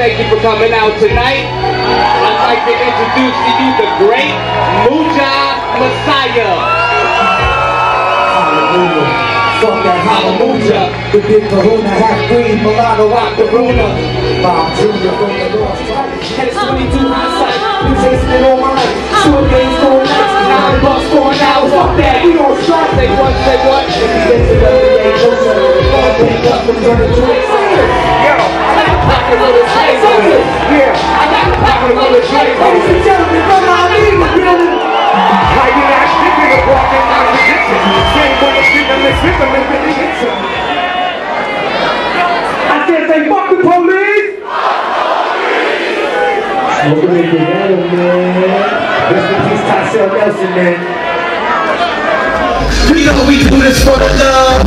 thank you for coming out tonight. I'd like to introduce to you the great Muja Messiah. Hallelujah. That hallelujah. The big kahuna, half green, mulatto, the ruler. Bob Jr. from the North Side. Catch 22 hindsight. Been chasing it all my life. Short games going nights. Nine bucks, four hours. Fuck that. We don't strike. Say what, say what? If you to the day, closer. All wake up and turn into excited. I said say fuck the police. We know we do this for the love.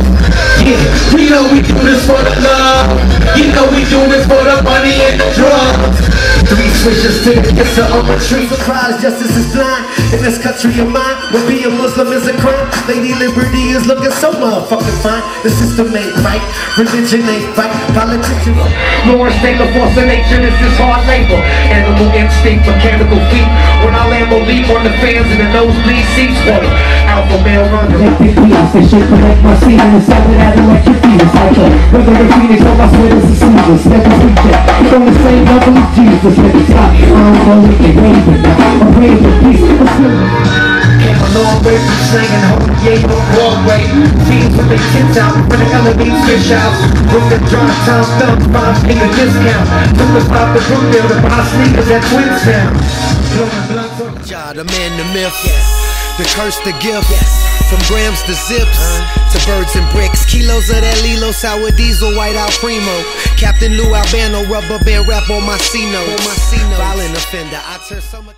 Yeah, we know we do this for the love. You know we do this for the money and the drugs. Three switches to the kisser on my tree. Surprise, justice is blind in this country of mine. Where being Muslim is a crime. Liberty is looking so motherfucking fine. The system ain't right, religion ain't right, politicians. Lawrence a force of nature, this is hard labor. Animal instinct, mechanical feet. When I Lambeau leap on the fans in the nosebleed seats, water. Alpha male runner. Electric beats, they shit collect my seat and sound of that electric beat is like a regular phoenix on my sweaters and sleeves, never reject. From the same level as Jesus, let me stop. I don't know we can rave it now. I'm praying for peace, I'm. Came a long way from slanging home, yeah, on Broadway. Fiends with their kids out front of elevated fish house. With the drive time thumbs, five finger discount. Took us out the Brookdale to buy sneakers at Twinstown. Ja, the man, the myth, the curse, the gift. From grams to zips to birds and bricks, kilos of that Lilo, sour diesel, white out primo. Captain Lou Albano, rubber band rap on my C notes. Violent offender, I turn so much.